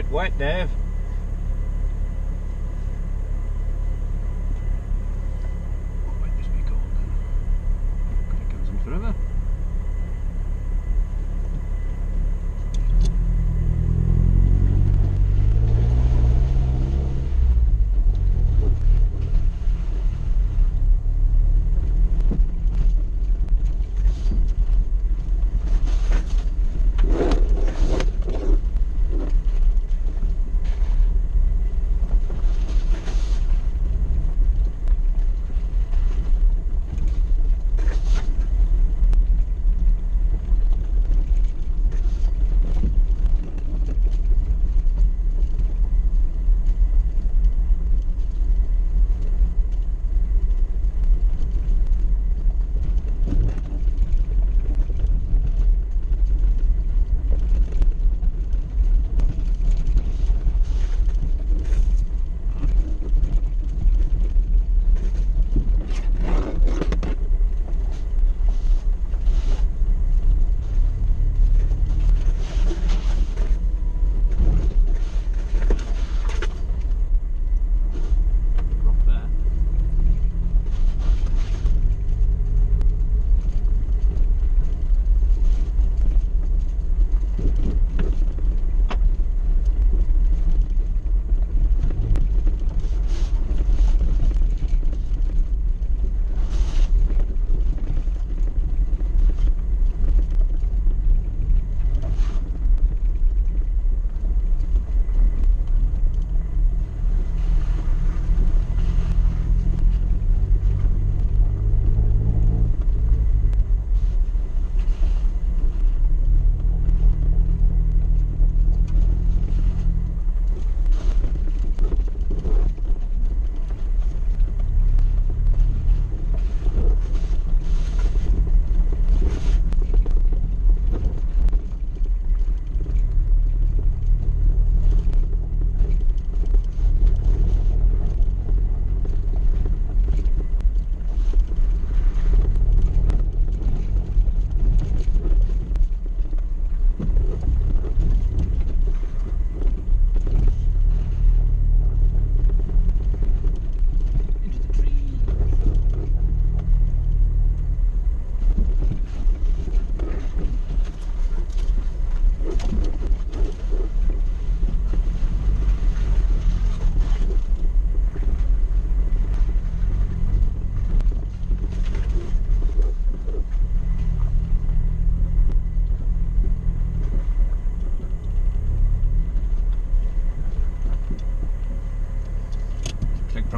Bit wet, Dave.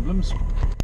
Problems.